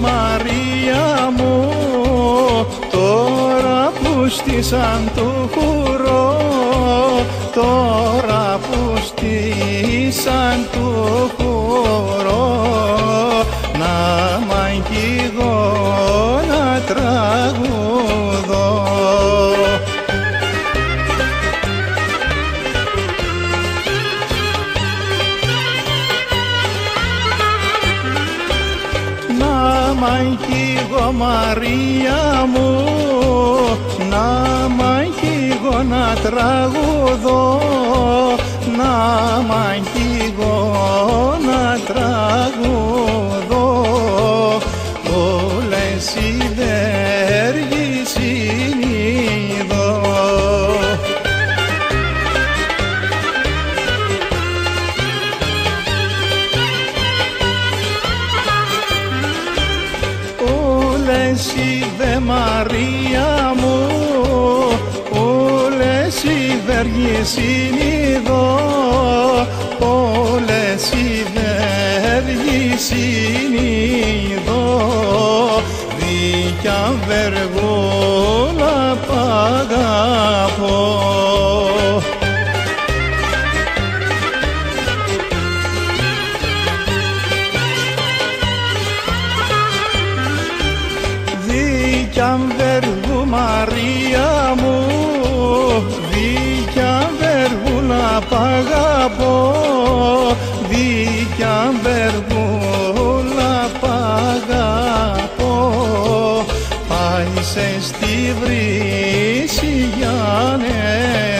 Μαρία μου τώρα που στήσαν του χουρό τώρα που στήσαν το χουρό να μ' αγγίγω να μ' αγγίγω Μαρία μου να μ' αγγίγω να τραγουδώ όλες οι δε Μαρία μου όλες οι βεργοί συνειδώ όλες οι βεργοί συνειδώ δίκια βεργούλα Βεργού Μαρία μου Δίκια Βεργού να π' αγαπώ Βεργού να π' αγαπώ. Πάει σε στη βρύση Γιάννε